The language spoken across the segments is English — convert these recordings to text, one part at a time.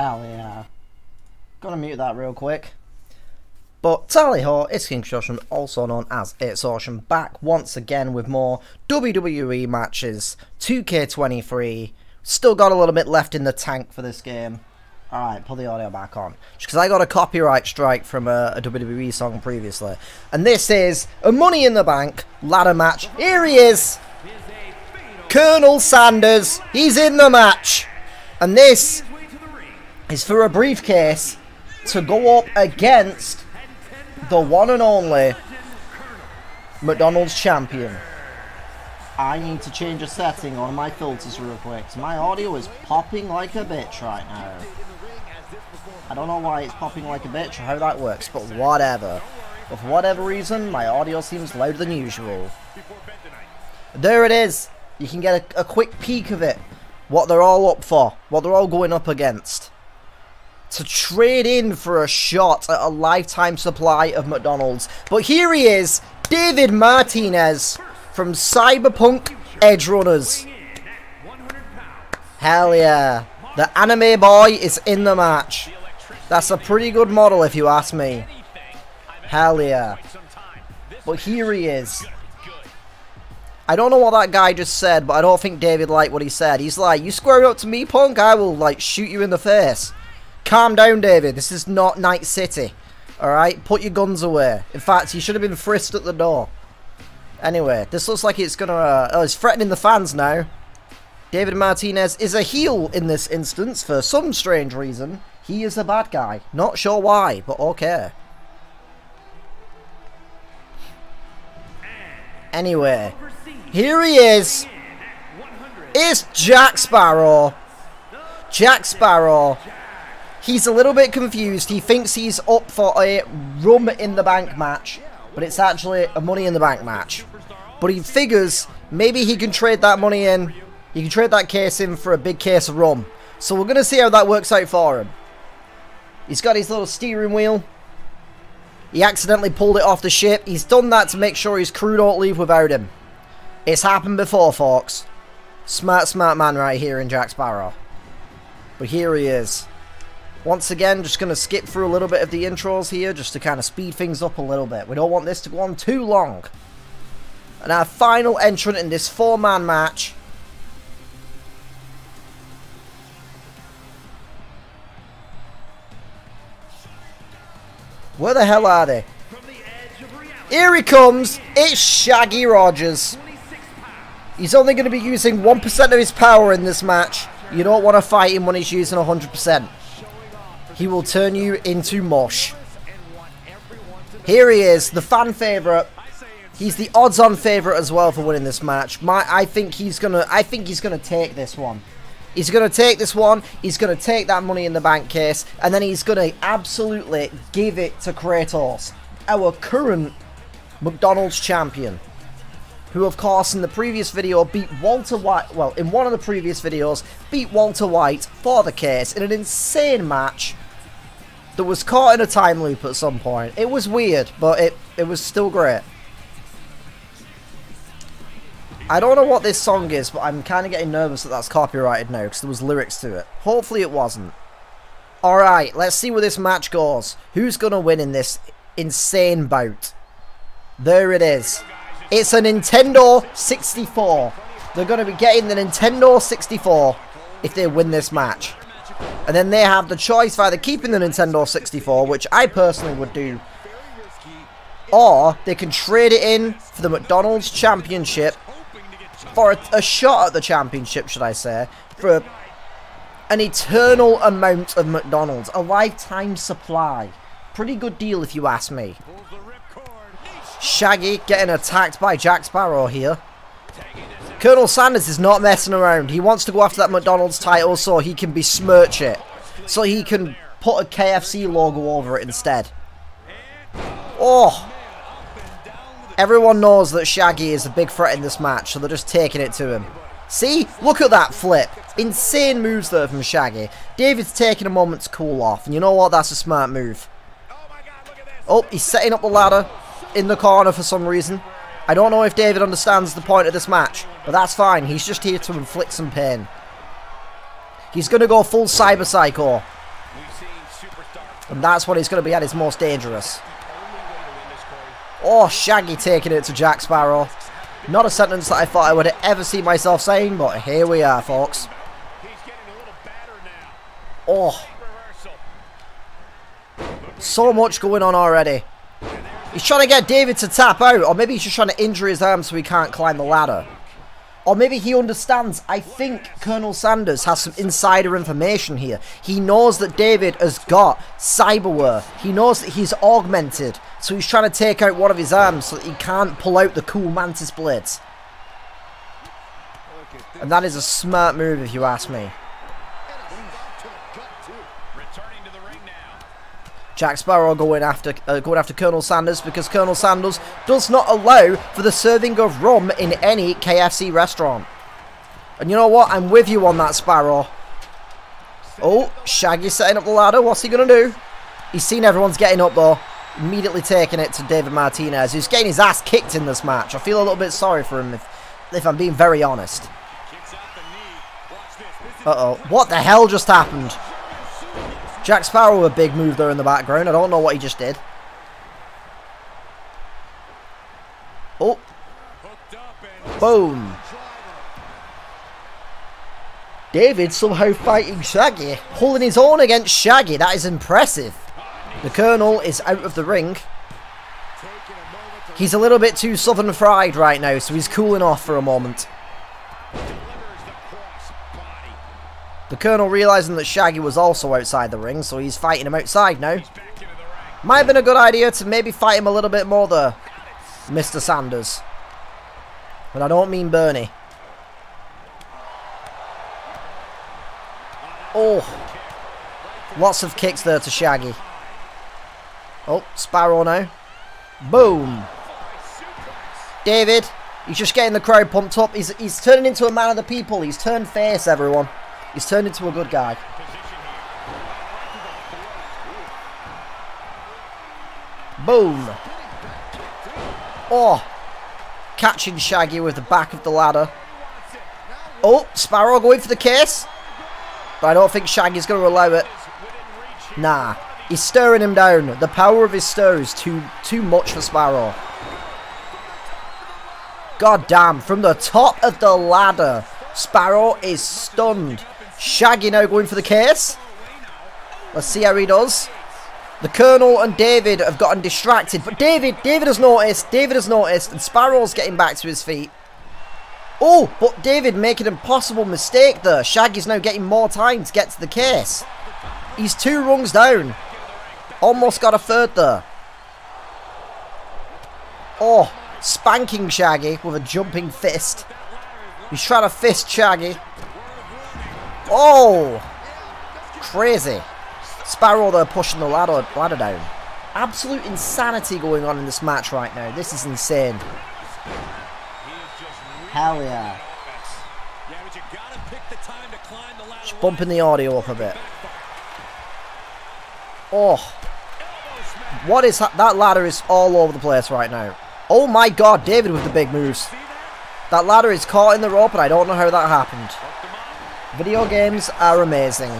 Hell yeah. Gonna mute that real quick. But tally ho, it's KingFishOcean, also known as It's Ocean, back once again with more WWE matches, 2K23. Still got a little bit left in the tank for this game. Alright, pull the audio back on. Because I got a copyright strike from a, a WWE song previously. And this is a Money in the Bank ladder match. Here he is! Colonel Sanders, he's in the match! And this is for a briefcase to go up against the one and only McDonald's champion. I need to change a setting on my filters real quick. My audio is popping like a bitch right now. I don't know why it's popping like a bitch or how that works, but whatever. But for whatever reason, my audio seems louder than usual. There it is. You can get a, a quick peek of it. What they're all up for. What they're all going up against to trade in for a shot at a lifetime supply of McDonald's. But here he is, David Martinez from Cyberpunk Edgerunners. Hell yeah. The anime boy is in the match. That's a pretty good model if you ask me. Hell yeah. But here he is. I don't know what that guy just said, but I don't think David liked what he said. He's like, you square it up to me, punk, I will, like, shoot you in the face. Calm down, David. This is not Night City. Alright? Put your guns away. In fact, you should have been frisked at the door. Anyway, this looks like it's gonna... Uh, oh, it's threatening the fans now. David Martinez is a heel in this instance for some strange reason. He is a bad guy. Not sure why, but okay. Anyway, here he is. It's Jack Sparrow. Jack Sparrow He's a little bit confused. He thinks he's up for a rum in the bank match, but it's actually a money in the bank match. But he figures maybe he can trade that money in. He can trade that case in for a big case of rum. So we're going to see how that works out for him. He's got his little steering wheel. He accidentally pulled it off the ship. He's done that to make sure his crew don't leave without him. It's happened before, folks. Smart, smart man right here in Jack Sparrow. But here he is. Once again, just going to skip through a little bit of the intros here, just to kind of speed things up a little bit. We don't want this to go on too long. And our final entrant in this four-man match... Where the hell are they? Here he comes! It's Shaggy Rogers. He's only going to be using 1% of his power in this match. You don't want to fight him when he's using 100%. He will turn you into mush. Here he is, the fan favourite. He's the odds-on favourite as well for winning this match. My, I think he's gonna. I think he's gonna take this one. He's gonna take this one. He's gonna take that money in the bank case, and then he's gonna absolutely give it to Kratos, our current McDonald's champion who of course in the previous video beat Walter White, well in one of the previous videos, beat Walter White for the case in an insane match that was caught in a time loop at some point. It was weird, but it, it was still great. I don't know what this song is, but I'm kind of getting nervous that that's copyrighted now, because there was lyrics to it. Hopefully it wasn't. Alright, let's see where this match goes. Who's going to win in this insane bout? There it is. It's a Nintendo 64. They're going to be getting the Nintendo 64 if they win this match. And then they have the choice of either keeping the Nintendo 64, which I personally would do, or they can trade it in for the McDonald's Championship, for a, a shot at the championship, should I say, for an eternal amount of McDonald's, a lifetime supply. Pretty good deal if you ask me. Shaggy getting attacked by Jack Sparrow here. Colonel Sanders is not messing around. He wants to go after that McDonald's title so he can besmirch it. So he can put a KFC logo over it instead. Oh! Everyone knows that Shaggy is a big threat in this match, so they're just taking it to him. See? Look at that flip. Insane moves there from Shaggy. David's taking a moment to cool off, and you know what? That's a smart move. Oh, he's setting up the ladder in the corner for some reason. I don't know if David understands the point of this match, but that's fine. He's just here to inflict some pain. He's going to go full Cyber Psycho. And that's when he's going to be at his most dangerous. Oh, Shaggy taking it to Jack Sparrow. Not a sentence that I thought I would ever see myself saying, but here we are, folks. Oh. So much going on already. He's trying to get David to tap out, or maybe he's just trying to injure his arm so he can't climb the ladder. Or maybe he understands. I think Colonel Sanders has some insider information here. He knows that David has got cyberware. He knows that he's augmented. So he's trying to take out one of his arms so that he can't pull out the cool mantis blades. And that is a smart move if you ask me. Jack Sparrow going after uh, going after Colonel Sanders because Colonel Sanders does not allow for the serving of rum in any KFC restaurant. And you know what? I'm with you on that, Sparrow. Oh, Shaggy setting up the ladder. What's he going to do? He's seen everyone's getting up, though. Immediately taking it to David Martinez, who's getting his ass kicked in this match. I feel a little bit sorry for him, if, if I'm being very honest. Uh-oh. What the hell just happened? Jack Sparrow a big move there in the background. I don't know what he just did. Oh. Boom. David somehow fighting Shaggy. Holding his own against Shaggy. That is impressive. The Colonel is out of the ring. He's a little bit too southern fried right now, so he's cooling off for a moment. The Colonel realising that Shaggy was also outside the ring, so he's fighting him outside now. Might have been a good idea to maybe fight him a little bit more there, Mr. Sanders. But I don't mean Bernie. Oh. Lots of kicks there to Shaggy. Oh, Sparrow now. Boom. David, he's just getting the crowd pumped up. He's, he's turning into a man of the people. He's turned face, everyone. He's turned into a good guy. Boom. Oh. Catching Shaggy with the back of the ladder. Oh, Sparrow going for the case. But I don't think Shaggy's going to allow it. Nah. He's stirring him down. The power of his stir is too, too much for Sparrow. God damn. From the top of the ladder, Sparrow is stunned. Shaggy now going for the case. Let's see how he does. The Colonel and David have gotten distracted. But David, David has noticed. David has noticed. And Sparrow's getting back to his feet. Oh, but David making an impossible mistake there. Shaggy's now getting more time to get to the case. He's two rungs down. Almost got a third there. Oh, spanking Shaggy with a jumping fist. He's trying to fist Shaggy. Oh! Crazy. Sparrow there pushing the ladder, ladder down. Absolute insanity going on in this match right now. This is insane. Hell yeah. Just bumping the audio up a bit. Oh. What is that? That ladder is all over the place right now. Oh my god, David with the big moves. That ladder is caught in the rope and I don't know how that happened. Video games are amazing.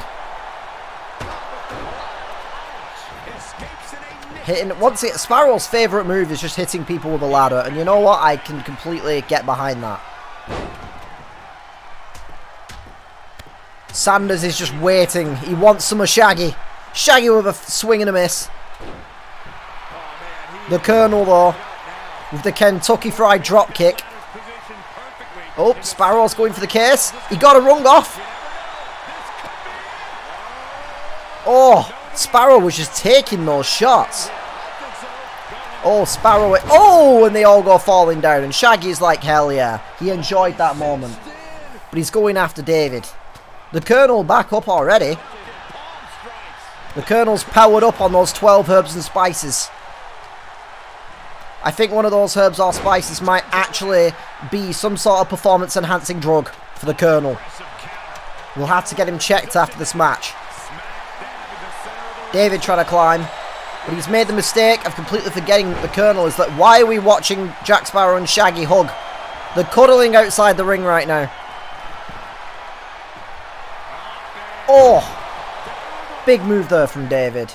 Hitting once it Sparrow's favourite move is just hitting people with a ladder, and you know what? I can completely get behind that. Sanders is just waiting. He wants some of Shaggy. Shaggy with a swing and a miss. The Colonel though, with the Kentucky Fried drop kick. Oh, Sparrow's going for the case. He got a rung off. Oh, Sparrow was just taking those shots. Oh, Sparrow. Oh, and they all go falling down. And Shaggy's like, hell yeah. He enjoyed that moment. But he's going after David. The Colonel back up already. The Colonel's powered up on those 12 herbs and spices. I think one of those herbs or spices might actually be some sort of performance enhancing drug for the Colonel. We'll have to get him checked after this match. David trying to climb. But he's made the mistake of completely forgetting that the Colonel is that why are we watching Jack Sparrow and Shaggy hug? They're cuddling outside the ring right now. Oh! Big move there from David.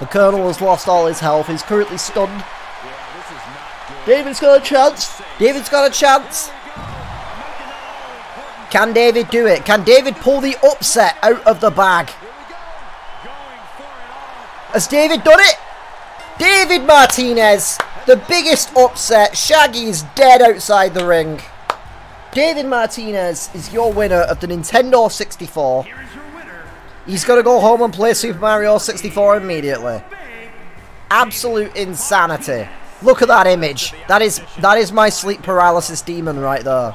The Colonel has lost all his health. He's currently stunned. David's got a chance. David's got a chance. Can David do it? Can David pull the upset out of the bag? Has David done it? David Martinez, the biggest upset. Shaggy's dead outside the ring. David Martinez is your winner of the Nintendo 64. He's got to go home and play Super Mario 64 immediately. Absolute insanity. Look at that image. That is that is my sleep paralysis demon right there.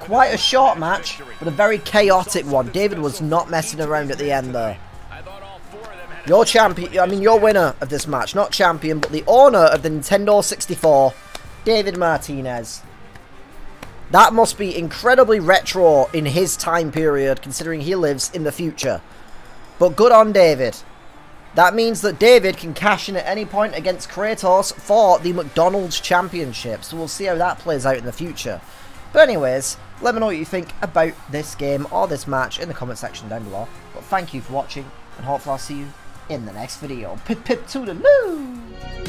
Quite a short match, but a very chaotic one. David was not messing around at the end there. Your champion, I mean your winner of this match, not champion, but the owner of the Nintendo 64, David Martinez. That must be incredibly retro in his time period, considering he lives in the future. But good on David. That means that David can cash in at any point against Kratos for the McDonald's Championship. So we'll see how that plays out in the future. But anyways, let me know what you think about this game or this match in the comment section down below. But thank you for watching, and hopefully I'll see you in the next video. Pip pip to the loo!